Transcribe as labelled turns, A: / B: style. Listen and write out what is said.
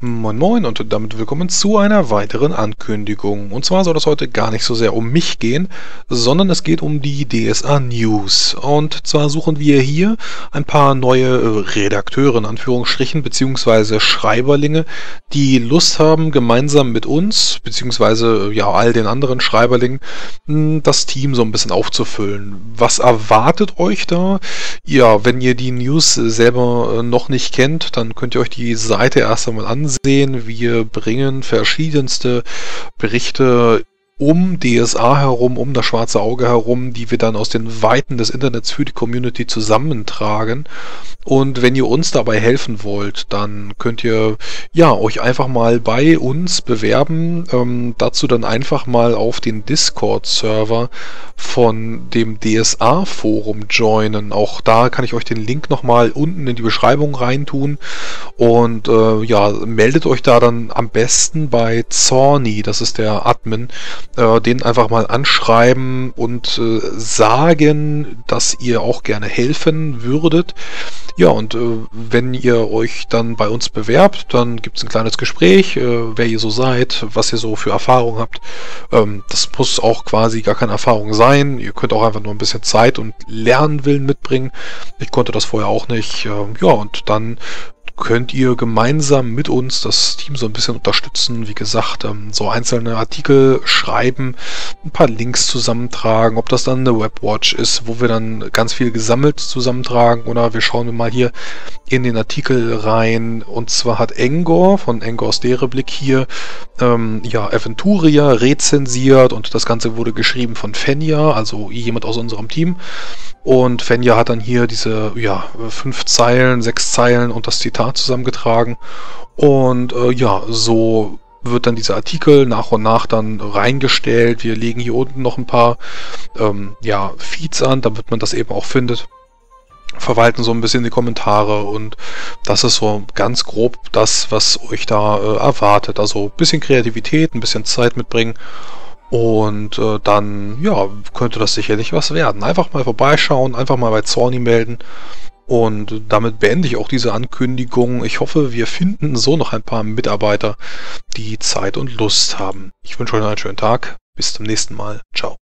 A: Moin Moin und damit willkommen zu einer weiteren Ankündigung. Und zwar soll es heute gar nicht so sehr um mich gehen, sondern es geht um die DSA News. Und zwar suchen wir hier ein paar neue äh, Redakteure in Anführungsstrichen, beziehungsweise Schreiberlinge, die Lust haben, gemeinsam mit uns, beziehungsweise ja all den anderen Schreiberlingen, hm, das Team so ein bisschen aufzufüllen. Was erwartet euch da? Ja, wenn ihr die News selber äh, noch nicht kennt, dann könnt ihr euch die Seite erst einmal ansehen ansehen. Wir bringen verschiedenste Berichte um DSA herum, um das schwarze Auge herum, die wir dann aus den Weiten des Internets für die Community zusammentragen. Und wenn ihr uns dabei helfen wollt, dann könnt ihr ja euch einfach mal bei uns bewerben. Ähm, dazu dann einfach mal auf den Discord-Server von dem DSA-Forum joinen. Auch da kann ich euch den Link nochmal unten in die Beschreibung reintun. Und äh, ja, meldet euch da dann am besten bei Zorni, das ist der Admin äh, den einfach mal anschreiben und äh, sagen, dass ihr auch gerne helfen würdet. Ja, und äh, wenn ihr euch dann bei uns bewerbt, dann gibt es ein kleines Gespräch, äh, wer ihr so seid, was ihr so für Erfahrung habt. Ähm, das muss auch quasi gar keine Erfahrung sein. Ihr könnt auch einfach nur ein bisschen Zeit und Lernwillen mitbringen. Ich konnte das vorher auch nicht. Ähm, ja, und dann könnt ihr gemeinsam mit uns das Team so ein bisschen unterstützen. Wie gesagt, ähm, so einzelne Artikel schreiben, ein paar Links zusammentragen, ob das dann eine Webwatch ist, wo wir dann ganz viel gesammelt zusammentragen oder wir schauen mal hier in den Artikel rein. Und zwar hat Engor von Engors Dereblick hier ähm, ja, Aventuria rezensiert und das Ganze wurde geschrieben von Fenja, also jemand aus unserem Team. Und Fenja hat dann hier diese ja, fünf Zeilen, sechs Zeilen und das Zitat zusammengetragen. Und äh, ja, so wird dann dieser Artikel nach und nach dann reingestellt. Wir legen hier unten noch ein paar ähm, ja, Feeds an, damit man das eben auch findet. Verwalten so ein bisschen die Kommentare und das ist so ganz grob das, was euch da äh, erwartet. Also ein bisschen Kreativität, ein bisschen Zeit mitbringen und äh, dann, ja, könnte das sicherlich was werden. Einfach mal vorbeischauen, einfach mal bei Zorni melden. Und damit beende ich auch diese Ankündigung. Ich hoffe, wir finden so noch ein paar Mitarbeiter, die Zeit und Lust haben. Ich wünsche euch einen schönen Tag. Bis zum nächsten Mal. Ciao.